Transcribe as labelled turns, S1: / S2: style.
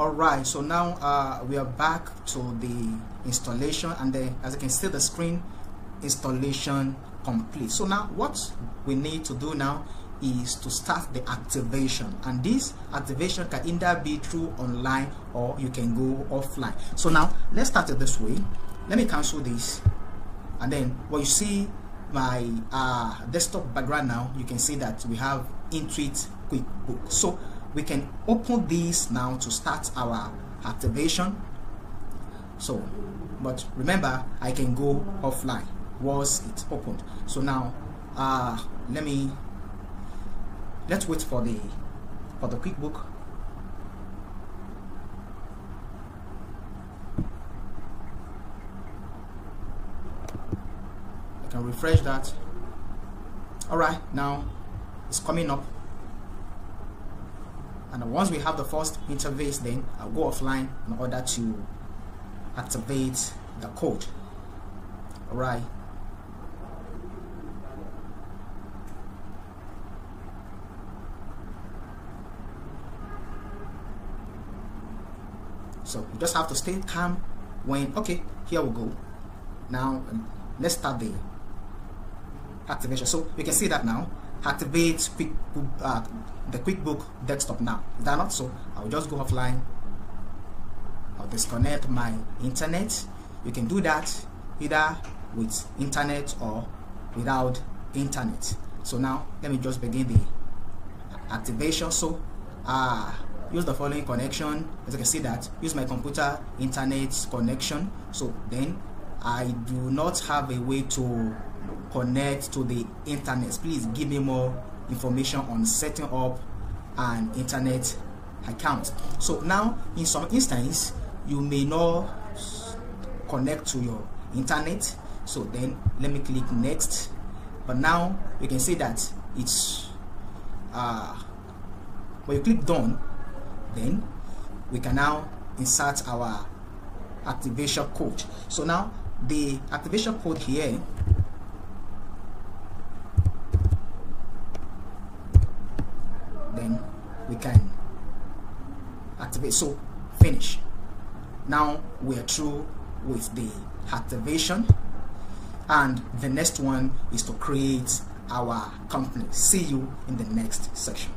S1: all right so now uh, we are back to the installation and then as you can see the screen installation complete. So now what we need to do now is to start the activation. And this activation can either be through online or you can go offline. So now let's start it this way. Let me cancel this. And then what you see my uh, desktop background now you can see that we have Intuit QuickBook so we can open this now to start our activation. So but remember I can go offline once it's opened. So now uh, let me let's wait for the for the QuickBook. I can refresh that. Alright now it's coming up and once we have the first interface then I'll go offline in order to activate the code. Alright. So you just have to stay calm when okay here we go. Now um, let's start the activation. So you can see that now activate QuickBook, uh, the QuickBook desktop now. Is that not so? I'll just go offline. I'll disconnect my internet. You can do that either with internet or without internet. So now let me just begin the activation. So uh, use the following connection. As you can see that use my computer internet connection. So then I do not have a way to connect to the internet. Please give me more information on setting up an internet account. So now in some instance you may not connect to your internet. So then let me click next. But now you can see that it's uh when you click done then we can now insert our activation code. So now the activation code here then we can activate. So finish. Now we're through with the activation. And the next one is to create our company. See you in the next section